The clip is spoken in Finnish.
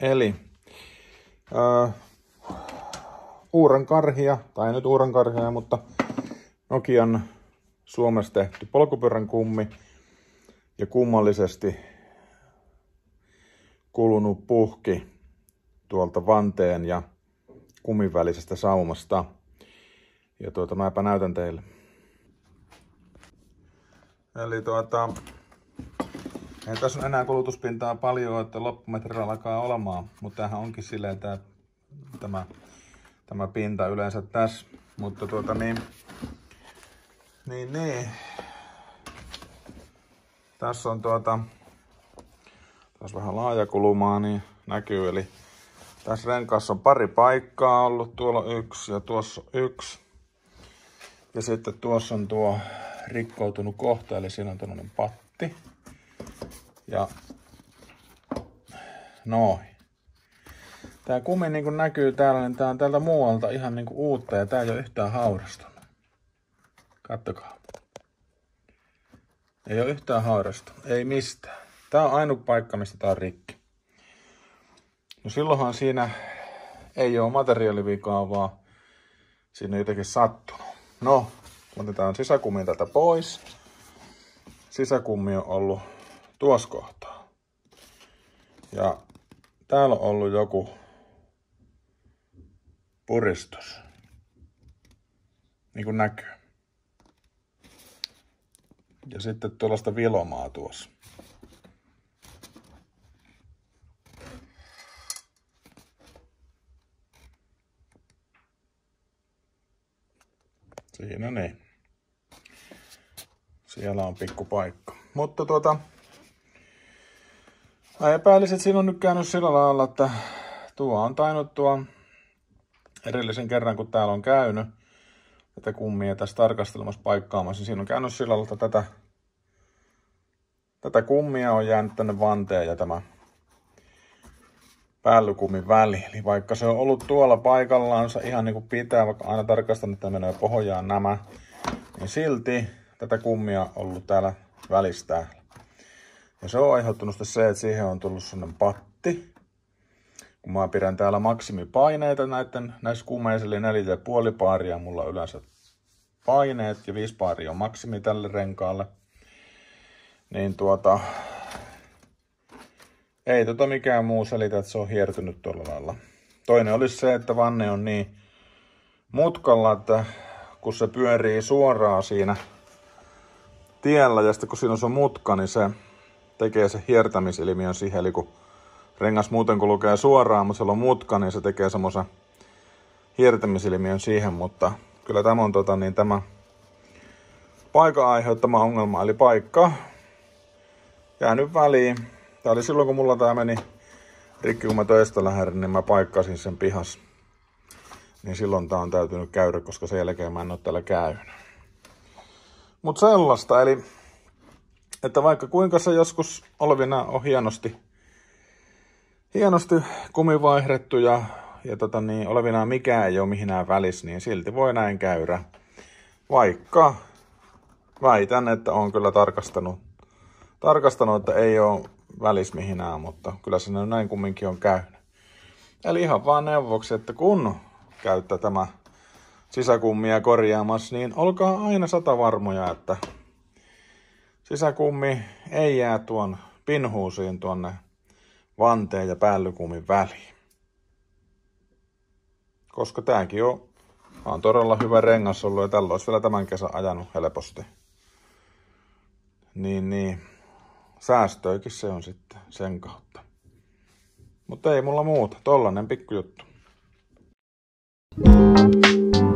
Eli äh, uuran karhia, tai nyt uuran karhia, mutta Nokian Suomessa tehty polkupyörän kummi ja kummallisesti kulunut puhki tuolta vanteen ja kumin välisestä saumasta. Ja tuota, mäpä näytän teille. Eli tuota, ei tässä on enää kulutuspintaa paljon, että loppumetrillä alkaa olemaan, mutta tämähän onkin silleen tämä, tämä, tämä pinta yleensä tässä. Mutta tuota niin, niin, niin. Tässä on tuota, tässä vähän laaja kulumaa, niin näkyy. Eli tässä renkaassa on pari paikkaa ollut. Tuolla yksi ja tuossa yksi. Ja sitten tuossa on tuo rikkoutunut kohta, eli siinä on tämmöinen patti. Ja noin. Tää kumi niin kuin näkyy täällä, niin tää on täältä muualta ihan niin kuin uutta ja tää ei ole yhtään haurastunut. Kattokaa. Ei ole yhtään haurastunut, ei mistään. Tää on ainut paikka, mistä tää on rikki. No silloinhan siinä ei ole materiaalivikaa, vaan siinä on jotenkin sattunut. No, otetaan sisäkummi tätä pois. Sisäkummi on ollut tuossa kohtaa. Ja täällä on ollut joku puristus. Niin kuin näkyy. Ja sitten tuollaista vilomaa tuossa. Siinä niin. Siellä on pikku paikka. Mutta tuota, mä epäilisin, että siinä on nyt käynyt sillä lailla, että tuo on tainnut tuo edellisen kerran, kun täällä on käynyt tätä kummia tässä tarkastelemassa paikkaamassa, niin siinä on käynyt sillä lailla, että tätä, tätä kummia on jäänyt tänne vanteen ja tämä päällykumin väli. Eli vaikka se on ollut tuolla paikallaansa ihan niin kuin pitää, vaikka aina tarkastan, että menee pohjaan nämä, niin silti tätä kummia on ollut täällä välistä. Ja se on aiheuttanut se, että siihen on tullut sellainen patti. Kun mä pidän täällä maksimipaineita näiden, näissä kumeissa, eli 4,5 paaria mulla yleensä paineet ja 5 paaria on maksimi tälle renkaalle. Niin tuota, ei tota mikään muu selitä, että se on hiertynyt tuolla lailla. Toinen olisi se, että vanne on niin mutkalla, että kun se pyörii suoraan siinä tiellä ja sitten kun siinä on se mutka, niin se tekee se hiertämisilmiön siihen. Eli kun rengas muuten kulkee suoraan, mutta siellä on mutka, niin se tekee semmoisen hiertämisilmiön siihen, mutta kyllä tämä on tota, niin tämä paikan aiheuttama ongelma, eli paikka jäänyt väliin Tää oli silloin, kun mulla tää meni rikki, kun mä töistä lähdin, niin mä paikkasin sen pihas. Niin silloin tää on täytynyt käydä, koska sen jälkeen mä en oo täällä käynyt. Mut sellaista, eli että vaikka kuinka se joskus olvina on hienosti, hienosti kumi vaihdettu ja, ja tota niin, olevina mikään ei ole mihinään välis, niin silti voi näin käydä. Vaikka väitän, että on kyllä tarkastanut, tarkastanut että ei ole välis mihinään, mutta kyllä se näin kumminkin on käynyt. Eli ihan vaan neuvoksi, että kun käyttää tämä sisäkummia korjaamassa, niin olkaa aina sata varmoja, että sisäkummi ei jää tuon pinhuusiin tuonne vanteen ja päällykumin väliin. Koska tääkin on, on todella hyvä rengas ollut ja tällä olisi vielä tämän kesän ajanut helposti. Niin, niin säästöikin se on sitten sen kautta. Mutta ei mulla muuta. Tollanen pikkujuttu. Thank you